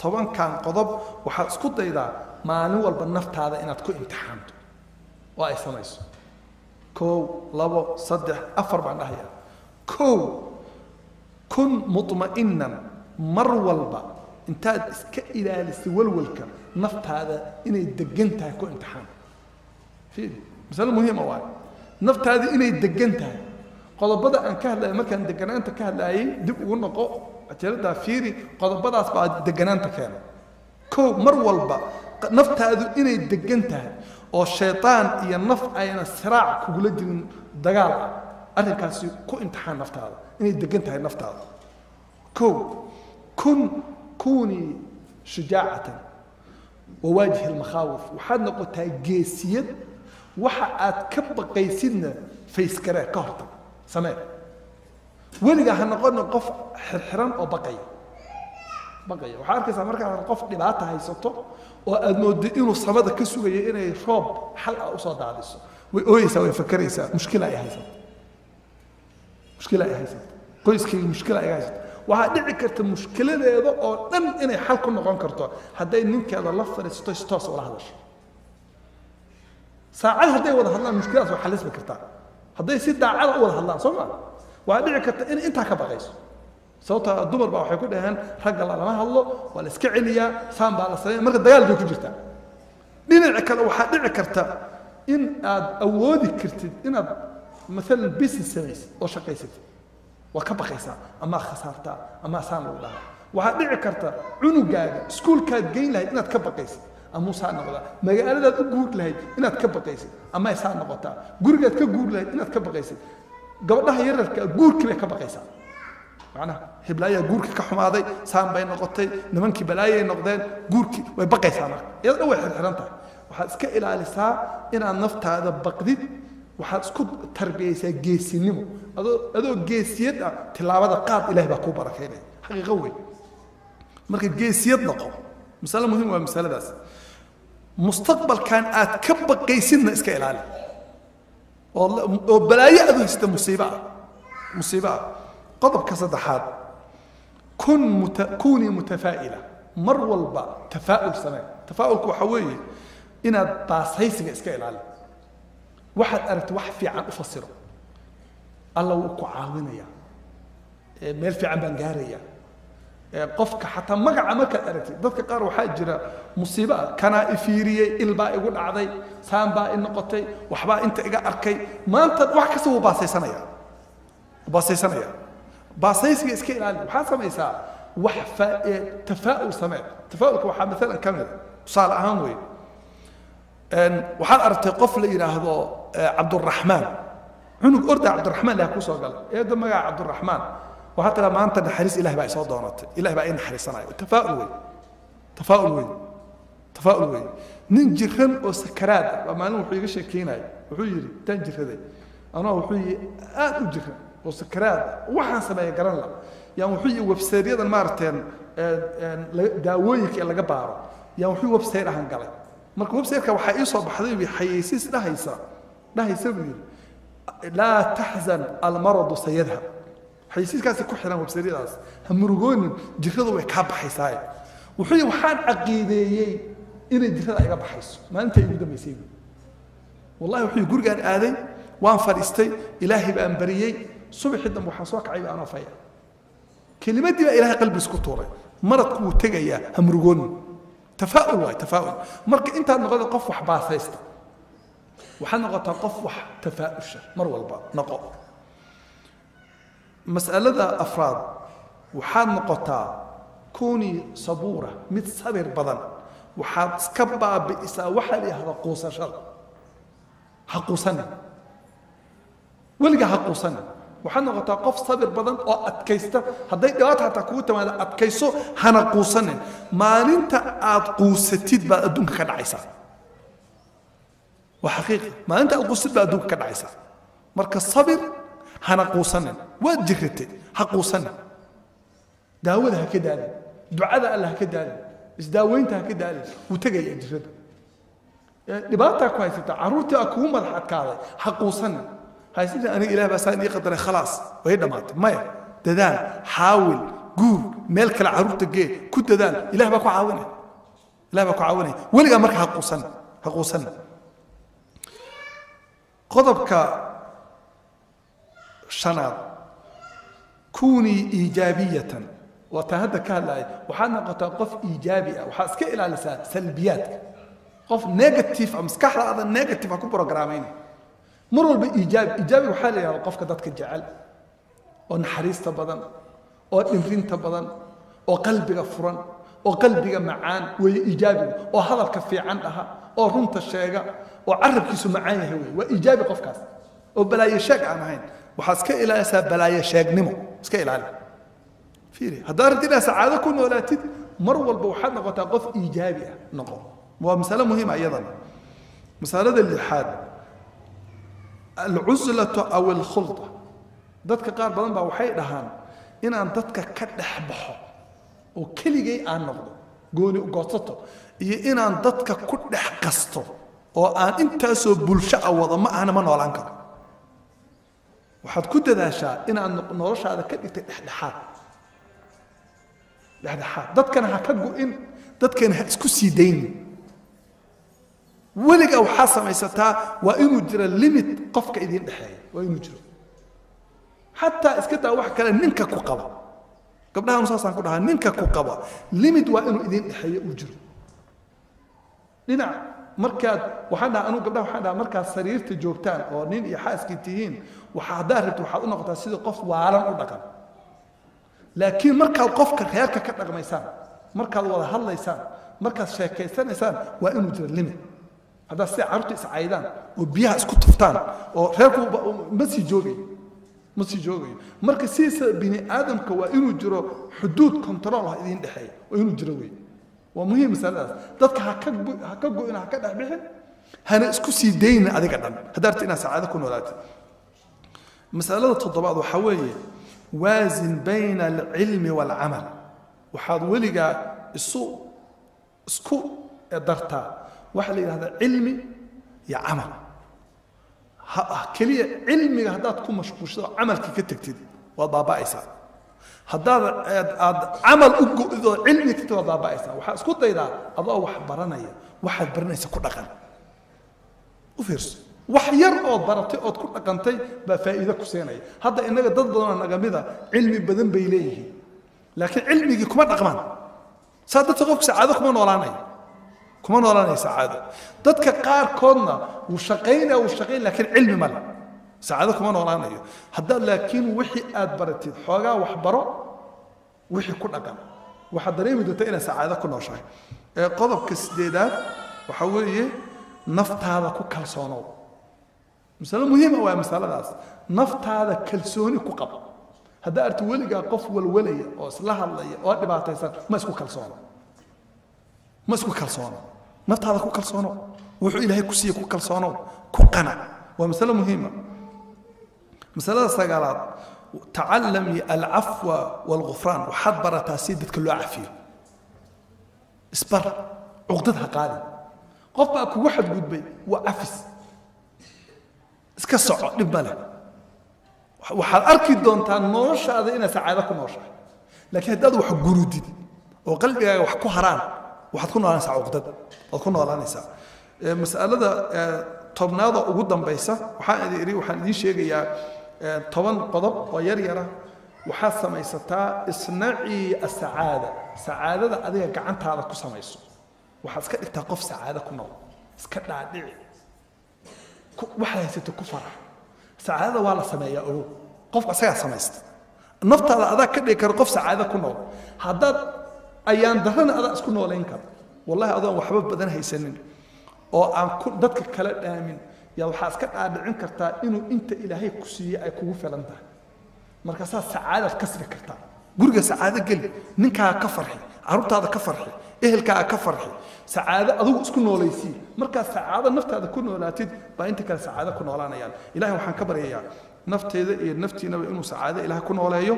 tobankan qodob waxaad isku daydaa maalin walba naftaada inaad ku imtixaanto. Oo ay samayso. Kow labo saddex afar baan dhahaya kow kun mutma'inan mar walba intaad iska ilaalisay walwalka naftaada inay degan tahay ku imtixaan. Masale muhiima waayo. Naftaada inay degan tahay qodobada aan ka hadlayay markaan deganaanta ka hadlayay dib ugu noqo ajeeradaa fiiri qodobadaas baa deganaanta keena. Kow mar walba naftaadu inay degan tahay oo shaytaan iyo naf ayna siraac kugula jirin dagaal ah arrinkaasi ku imtixaan naftaada inay degan tahay naftaada. Kow kun kunii shujaacatan wawaajihi almakhaawif waxaad noqotaa geesiyad waxa aad ka baqaysidna fayskaree ka hortag. Samee weligaa ha noqonin qof xirxiran oo baqaya baqaya waxaa arkaysaa markaa qof dhibaata haysato oo aad moodo inuu samada ka sugayo inay roob xal ah u soo daadiso. Way ooyeysaa way fakeraysaa mushkila ay haysato. Mushkila ay haysato. Qoyskayga mushkila ay haysato. Waxaa dhici karta mushkiladeeda oo dhan inay xal ku noqon karto. Hadday ninkeeda la fadhiisato si ula hadasho. Saacad hadday wada hadlaan mushkiladaas way xalismi kartaa. Hadday si daacada u wada hadlaan soo maa waxaa dhici karta inay intaa ka baqayso. Sababta dumar baa waxay ku dhaheen ragga lama hadlo waa la iska celiyaa saan baa la sameeya marka dagaal bay ku jirtaa dhinaca kale waxaa dhici karta in aad awoodi kartid inaad maalan business samaysid oo shaqaysatid waa ka baqaysaa amaa khasaartaa amaa saan lagu dhahaa. Waxaa dhici karta cunugaaga iskuulkaad geyn lahayd inaad ka baqaysid amuu saa noqdaa. Magaaladaad u guur lahayd inaad ka baqaysid amay saa noqotaa. Gurigaad ka guur lahayd inaad ka baqaysid gabadhaha yararka guurkii bay ka baqaysaa. Macnaha hiblaayaa guurkii ka xumaaday saan bay noqotay nimankii balaayay noqdeen guurkii way baqaysaa marka. Iyada dhan way xirxiran tahay. Waxaad iska ilaalisaa inaad naftaada baqdid waxaad isku tarbiyaysaa geesinimo. Adoo geesiyad ah tilaabada qaad ilahay baa kuu barakaynaya. Xaqiiqo weyn. Marka geesiyad noqo masale muhiim waa masaladaas mustaqbalkan aad ka baqaysidna iska ilaali oo balaayo ah musiibo ah qodobka saddexaad. Kun muta kunii mutafaa'ila mar walba tafaa'ul samee. Tafaa'ulku waxa weeye inaad baasaysiga iska ilaali. Waxaad aragta wax fiican u fasiro. Alla wuu ku caawinaya meel fiican baan gaaraya qofka xataa magaca markaad aragtid dadka qaar waxaa jira musiibo ah. Kanaa ifiiriyey ilbaa igu dhacday saan baa i noqotay waxbaa inta iga arkay. Maanta wax kasta wuu baasaysanaya. Baasaysanaya. Baasaysiga iska ilaali waxaad samaysaa wax tafaa'ul samee tafaa'ulka waxaa maalan ka mid tusaale ahaan wey waxaad aragtay qof la yidhaahdo cabduraxmaan cunug orda cabdiraxmaan ilaah ku soo gala eeda magaca cabduraxmaan waxaa tiraa maanta naxariis ilaah baa isoo doonatay. Ilaah baa ii naxariisanaya. Tafaa'ul wey tafaa'ul wey tafaa'ul wey nin jiran oo sakaraad ah. Baa maalin wuxuu iga sheekeynaya wuxuu yidhi intaan jiraday anoo wuxuu yidhi aad u jiran oo sakaraad ah. Waxaan sameeya garan la yaan wuxuu yidhi websaytyadan maaragteen daawooyinka ee laga baaro. Yaan wuxuu websayt ahan galay. Marka websayteka waxaa ii soo baxday bi xayeysiis dhahaysa. Dhahaysa buu yidhi laa taxzan almaradu sayadhab xayeysiiskaasi ku xiran websaytyadaas ha murugoonin jiradu way kaa baxaysaa wuxuu waxaan caqiideeyey inay jirada iga baxayso. Maalinta igu dambaysay wallahi wuxuu gurigaan aaday waan fadhiistay ilaahay baan bariyey subaxii dambe waxaan soo kacay anoo faya kelimadii baa ilaahay qalbi isku tuuray. Maradku wuu tegayaa ha murugoonin tafaa'ul waay tafaa'ul. Marka intaad noqoto qof wax baasaysta. Waxaad noqotaa qof wax tafaa'usha mar walba noqo mas'alada afraad waxaad noqotaa kunii sabuura mid sabir badan waxaad iska baabi'isaa waxaa la yidhahda quusashada ha quusanin weligaa ha quusanin waxaad noqotaa qof sabir badan oo adkaysta hadday dhibaata hataa kugu timaado adkayso hana quusanin maalinta aad quusatid baad adduunka ka dhacaysaa waa xaqiiqi maalinta aad quusatid baad adduunka ka dhacaysaa marka sabir hana quusanin. Waad jiratay ha quusanin. Daawada ha ka daalin. Ducada alla ha ka daalin. Isdaaweynta ha ka daalin. Wuu tegaya jirada dhibaataa ku haysata carruurtii aa kugu madax adkaaday. Ha quusanin. Haysata aniga ilaah baa saan ii qadaray khalaas. Way dhammaatay maya dadaal xaawil guur meel kale carruurta gee ku dadaal. Ilah baa ku caawinaya ilah baa ku caawinaya weligaa marka ha quusan ha quusanna qodobka shanaad. Kunii iijaabiyatan waa taan hadda ka hadlaya waxaad noqotaa qof iijaabi ah waxaad iska ilaalisaa salbiyaadka. Qof negative ah maskaxdaada negative ha ku programayna mar walba iijaabi iijaabi waxaa la yidhahda qofka dadka jecel. Oo naxariista badan oo dhimrinta badan oo qalbiga furan oo qalbiga macaan weeye iijaabiga oo hadalka fiican dhaha oo runta sheega oo carabkiisu macaan yahay wey waa iijaabi qofkaas. Oo balaayo sheeg aan ahayn waxaad iska ilaalisaa balaayo sheegnimo. Iska ilaali. Fiiri haddaad rabtid inaad ku noolaatid mar walba waxaad noqotaa qof iijaabi ah noqo. Waa masale muhiima iyadana. Masalada lixaad alcuslatu aw alkhulda. Dadka qaar badan baa waxay dhahaan inaan dadka ka dhex baxo oo keligay aan noqdo gooni goosato iyo inaan dadka ku dhex qasto oo aan intaasoo bulsho a wado ma ahna ma noolaan karo waxaad ku dadaashaa inaad noloshaada ka dhigtay dhexdhexaad. Dhexdhexaad. Dadkana ha ka go-in dadkana ha isku sii daynin. Weligaa waxaa samaysataa waa inuu jiro limit qofka idiin dhexeeya. Waa inuu jiro. Xataa iska daa wax kale ninka ku qaba. Gabdhahan saasaan ku dhahaa ninka ku qaba. Limit waa inuu idiin dhexeeyo uu jiro. Dhinac markaad waxaan dhaha anugu gabdhaha waxaan dhaha markaad sariirta joogtaan oo nin iyo xaaskii tihiin waxa haddaad rabti waxaad u noqotaa sidii qof waalan u dhaqan. Laakiin markaad qofka reerka ka dhaqmaysaan markaad wada hadlaysaan markaad sheekaysanaysaan waa inuu jiro limit haddaad sida carruurta iscaydaan oo biyaha isku tuftaan oo reerku ma sii joogayo ma sii joogayo marka sidiisa bini aadamka waa inuu jiro xuduud control ah idiin dhexeeya waa inuu jiro wey waa muhiim masaladaas. Dadka ha ka ha ka go-in ha ka dhex bixin hana isku sii daynin adiga dhan. Haddaad rabti inaad sacaado ku noolaatid masalada toddobaad waxaa weeye waasin bayna alcilmi waalcamal waxaad weligaa isu isku dartaa waxaa la yidhahdaa cilmi iyo camal. Keliya cilmiga haddaad ku mashquulshado camalkii ka tegtid waad baaba'aysaa haddaad aad camal u go'do cilmiga tegtid waad baaba'aysaa waxaa isku daydaa adoo wax baranaya waxaad baranaysa ku dhaqan. U fiirso wax yar ood baratay ood ku dhaqantay baa faa'iido ku siinaya hadda innaga dad badanoo naga mida cilmi badan bay leeyihiin. Laakiin cilmigii kuma dhaqmaan. Saa dadka qofka sacaado kuma noolaanaya kuma noolaanaya sacaado dadka qaarkoodna wuu shaqaynaya wuu shaqayn laakiin cilmi ma le sacaado kuma noolaanayo. Haddaad laakiin wixii aad baratid xoogaa wax baro wixii ku dhaqan. Waxaad dareemi doontaa inaad sacaado ku nooshahay. Qodobka sideedaad waxaa weeye naftaada ku kalsoonow مسألة مهمة وهي مسألة غاز نفط هذا كلسوني كقب هذا أرت ولقى قف والولي. أو سلاح الله. أو دبعت يسات ما سكو كلسونا ما سكو كلسونا نفط هذا كلسونا وحول إلهي كسي كلسونا كقنا ومسألة مهمة. مسألة سجالات تعلمي العفو والغفران. وحد برا تأسيد كله عافية. إسبر. عقدتها قال قف أكو واحد قد بي. وعفس iska soco dhib ma leh. Waxaad arki doontaa noloshaada inaad sacaado ku nooshahay. Laakiin haddaad wax gurudid oo qalbigaaga wax ku haraan waxaad ku noolanaysaa cuqdad waad ku noolaanaysaa. Masalada tobnaada ugu dambaysa waxaan idin waxaan idiin sheegayaa toban qodob oo yar yara waxaad samaysataa isnacii asacaada sacaadada adiga gacantaada ku samayso. Waxaad iska dhigtaa qof sacaado ku nool. Iska dhaadhici waxaad haysato ku farax. Sacaadada waa la sameeyaa ogow. Qofka isagaa samaysta. Naftaada adaa ka dhigi kara qof sacaado ku nool. Haddaad ayaan darrana adaa isku noolayn kara wallahi adoon waxba badan haysanin oo aan ku dadka kala dhaamin yaa waxaa iska dhaadhicin kartaa inuu inta ilaahay ku siiyey ay kugu filan tahay. Markaasaa sacaadaad kasbi kartaa. Guriga sacaado geli ninkaaga ka farxi carruurtaada ka farxi ehelkaaga ka farxi. Sacaado adigu isku noolaysii markaad sacaado naftaada ku noolaatid baa inta kale sacaado ku noolaanayaan. Ilahay waxaan ka baryayaa nafteeda iyo naftiinaba inuu sacaado ilaah ku nooleeyo